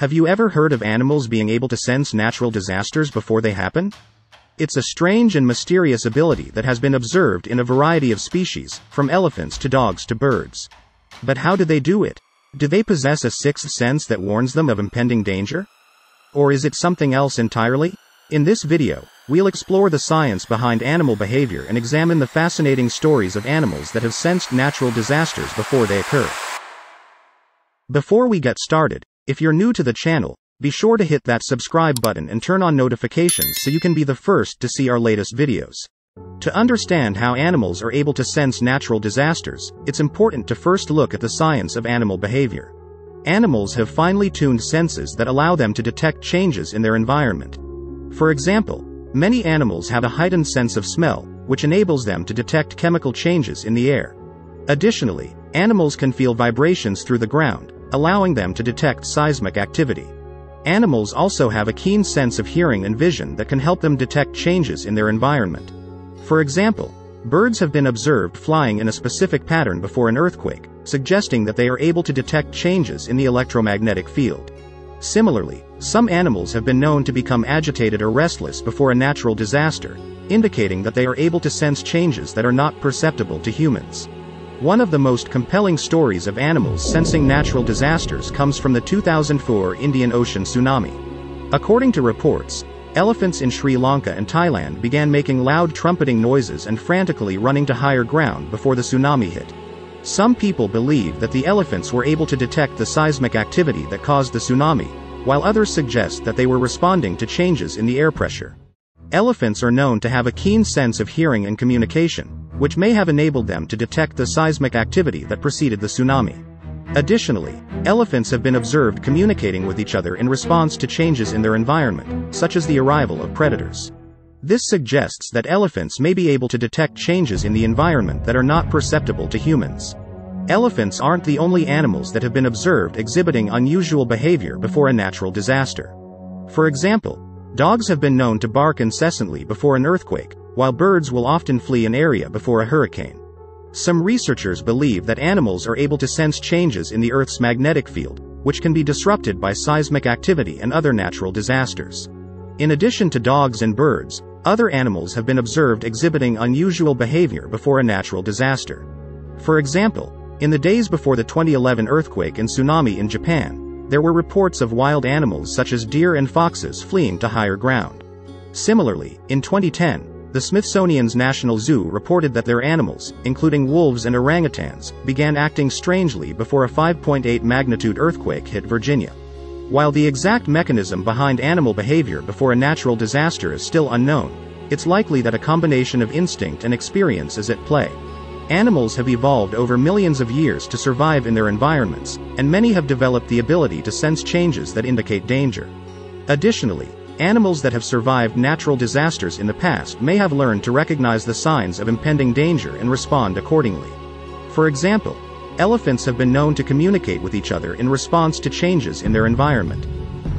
Have you ever heard of animals being able to sense natural disasters before they happen? It's a strange and mysterious ability that has been observed in a variety of species, from elephants to dogs to birds. But how do they do it? Do they possess a sixth sense that warns them of impending danger? Or is it something else entirely? In this video, we'll explore the science behind animal behavior and examine the fascinating stories of animals that have sensed natural disasters before they occur. Before we get started, if you're new to the channel, be sure to hit that subscribe button and turn on notifications so you can be the first to see our latest videos. To understand how animals are able to sense natural disasters, it's important to first look at the science of animal behavior. Animals have finely tuned senses that allow them to detect changes in their environment. For example, many animals have a heightened sense of smell, which enables them to detect chemical changes in the air. Additionally, animals can feel vibrations through the ground, allowing them to detect seismic activity. Animals also have a keen sense of hearing and vision that can help them detect changes in their environment. For example, birds have been observed flying in a specific pattern before an earthquake, suggesting that they are able to detect changes in the electromagnetic field. Similarly, some animals have been known to become agitated or restless before a natural disaster, indicating that they are able to sense changes that are not perceptible to humans. One of the most compelling stories of animals sensing natural disasters comes from the 2004 Indian Ocean tsunami. According to reports, elephants in Sri Lanka and Thailand began making loud trumpeting noises and frantically running to higher ground before the tsunami hit. Some people believe that the elephants were able to detect the seismic activity that caused the tsunami, while others suggest that they were responding to changes in the air pressure. Elephants are known to have a keen sense of hearing and communication, which may have enabled them to detect the seismic activity that preceded the tsunami. Additionally, elephants have been observed communicating with each other in response to changes in their environment, such as the arrival of predators. This suggests that elephants may be able to detect changes in the environment that are not perceptible to humans. Elephants aren't the only animals that have been observed exhibiting unusual behavior before a natural disaster. For example, dogs have been known to bark incessantly before an earthquake, while birds will often flee an area before a hurricane. Some researchers believe that animals are able to sense changes in the Earth's magnetic field, which can be disrupted by seismic activity and other natural disasters. In addition to dogs and birds, other animals have been observed exhibiting unusual behavior before a natural disaster. For example, in the days before the 2011 earthquake and tsunami in Japan, there were reports of wild animals such as deer and foxes fleeing to higher ground. Similarly, in 2010, the Smithsonian's National Zoo reported that their animals, including wolves and orangutans, began acting strangely before a 5.8 magnitude earthquake hit Virginia. While the exact mechanism behind animal behavior before a natural disaster is still unknown, it's likely that a combination of instinct and experience is at play. Animals have evolved over millions of years to survive in their environments, and many have developed the ability to sense changes that indicate danger. Additionally, Animals that have survived natural disasters in the past may have learned to recognize the signs of impending danger and respond accordingly. For example, elephants have been known to communicate with each other in response to changes in their environment.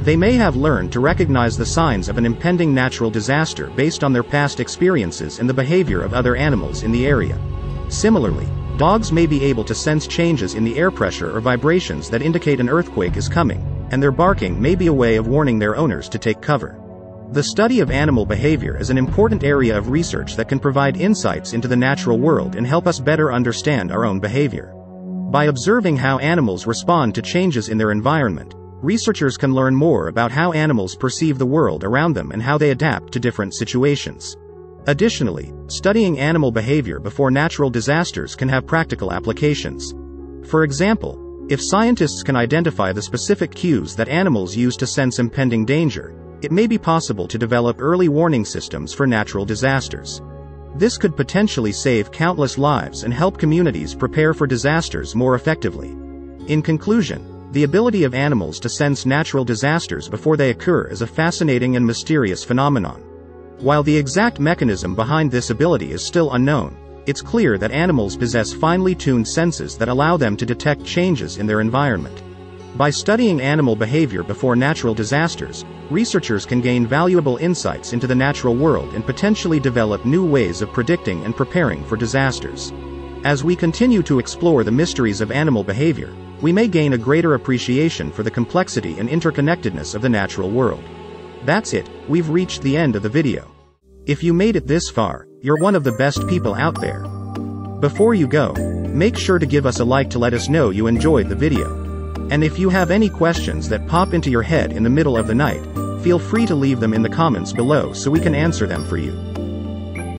They may have learned to recognize the signs of an impending natural disaster based on their past experiences and the behavior of other animals in the area. Similarly, dogs may be able to sense changes in the air pressure or vibrations that indicate an earthquake is coming, and their barking may be a way of warning their owners to take cover. The study of animal behavior is an important area of research that can provide insights into the natural world and help us better understand our own behavior. By observing how animals respond to changes in their environment, researchers can learn more about how animals perceive the world around them and how they adapt to different situations. Additionally, studying animal behavior before natural disasters can have practical applications. For example, if scientists can identify the specific cues that animals use to sense impending danger, it may be possible to develop early warning systems for natural disasters. This could potentially save countless lives and help communities prepare for disasters more effectively. In conclusion, the ability of animals to sense natural disasters before they occur is a fascinating and mysterious phenomenon. While the exact mechanism behind this ability is still unknown, it's clear that animals possess finely tuned senses that allow them to detect changes in their environment. By studying animal behavior before natural disasters, researchers can gain valuable insights into the natural world and potentially develop new ways of predicting and preparing for disasters. As we continue to explore the mysteries of animal behavior, we may gain a greater appreciation for the complexity and interconnectedness of the natural world. That's it, we've reached the end of the video. If you made it this far, you're one of the best people out there. Before you go, make sure to give us a like to let us know you enjoyed the video. And if you have any questions that pop into your head in the middle of the night, feel free to leave them in the comments below so we can answer them for you.